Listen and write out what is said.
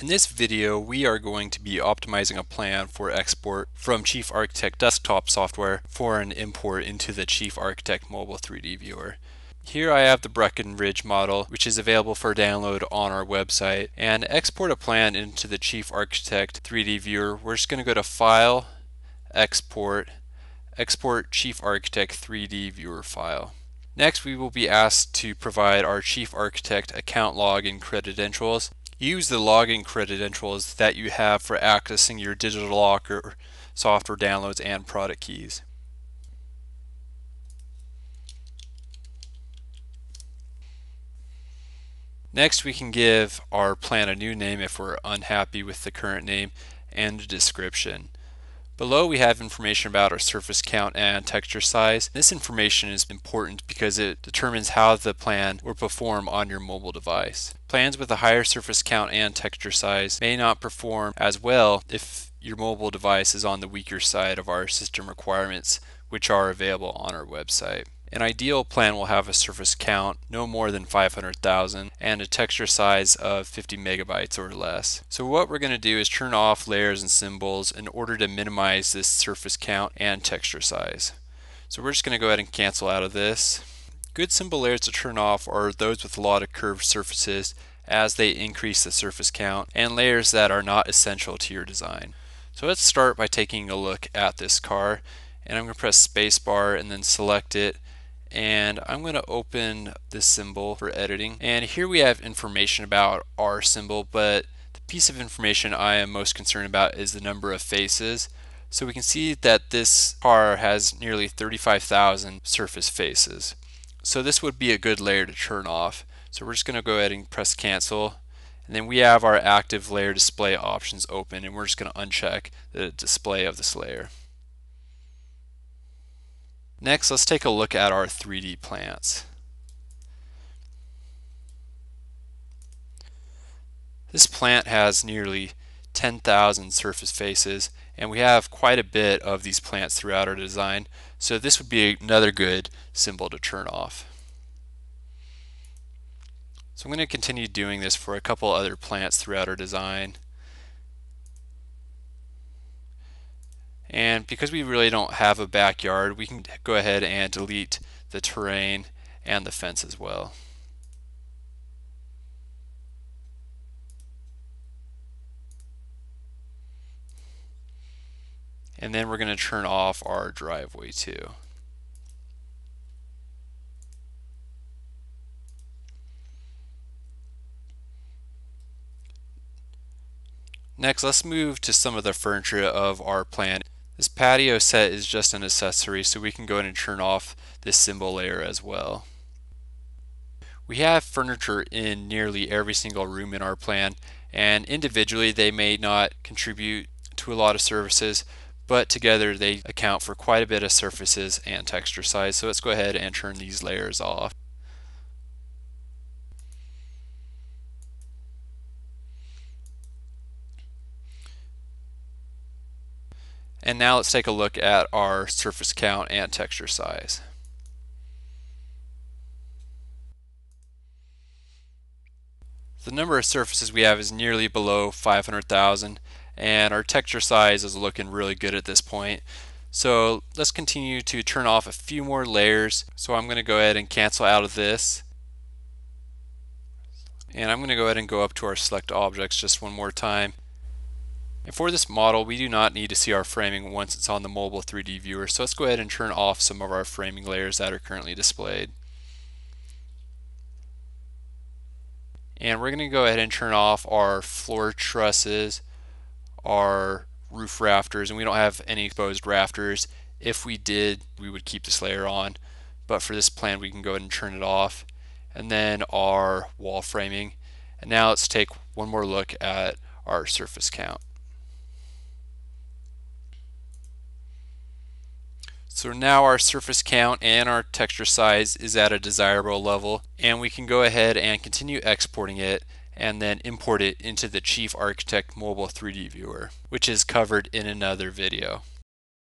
In this video, we are going to be optimizing a plan for export from Chief Architect desktop software for an import into the Chief Architect mobile 3D viewer. Here I have the Breckenridge model, which is available for download on our website. And export a plan into the Chief Architect 3D viewer, we're just going to go to File, Export, Export Chief Architect 3D viewer file. Next, we will be asked to provide our Chief Architect account login credentials. Use the login credentials that you have for accessing your digital locker software downloads and product keys. Next we can give our plan a new name if we're unhappy with the current name and description. Below we have information about our surface count and texture size. This information is important because it determines how the plan will perform on your mobile device. Plans with a higher surface count and texture size may not perform as well if your mobile device is on the weaker side of our system requirements which are available on our website. An ideal plan will have a surface count no more than 500,000 and a texture size of 50 megabytes or less. So what we're going to do is turn off layers and symbols in order to minimize this surface count and texture size. So we're just going to go ahead and cancel out of this. Good symbol layers to turn off are those with a lot of curved surfaces as they increase the surface count and layers that are not essential to your design. So let's start by taking a look at this car and I'm going to press spacebar and then select it and I'm going to open this symbol for editing. And here we have information about our symbol but the piece of information I am most concerned about is the number of faces. So we can see that this car has nearly 35,000 surface faces. So this would be a good layer to turn off. So we're just going to go ahead and press cancel. And then we have our active layer display options open and we're just going to uncheck the display of this layer Next, let's take a look at our 3D plants. This plant has nearly 10,000 surface faces and we have quite a bit of these plants throughout our design so this would be another good symbol to turn off. So I'm going to continue doing this for a couple other plants throughout our design. And because we really don't have a backyard, we can go ahead and delete the terrain and the fence as well. And then we're going to turn off our driveway too. Next, let's move to some of the furniture of our plan. This patio set is just an accessory, so we can go ahead and turn off this symbol layer as well. We have furniture in nearly every single room in our plan, and individually they may not contribute to a lot of surfaces, but together they account for quite a bit of surfaces and texture size. So let's go ahead and turn these layers off. And now let's take a look at our surface count and texture size. The number of surfaces we have is nearly below 500,000 and our texture size is looking really good at this point. So let's continue to turn off a few more layers. So I'm going to go ahead and cancel out of this. And I'm going to go ahead and go up to our select objects just one more time and for this model, we do not need to see our framing once it's on the mobile 3D viewer, so let's go ahead and turn off some of our framing layers that are currently displayed. And we're going to go ahead and turn off our floor trusses, our roof rafters, and we don't have any exposed rafters. If we did, we would keep this layer on, but for this plan, we can go ahead and turn it off. And then our wall framing. And now let's take one more look at our surface count. So now our surface count and our texture size is at a desirable level and we can go ahead and continue exporting it and then import it into the Chief Architect Mobile 3D Viewer, which is covered in another video.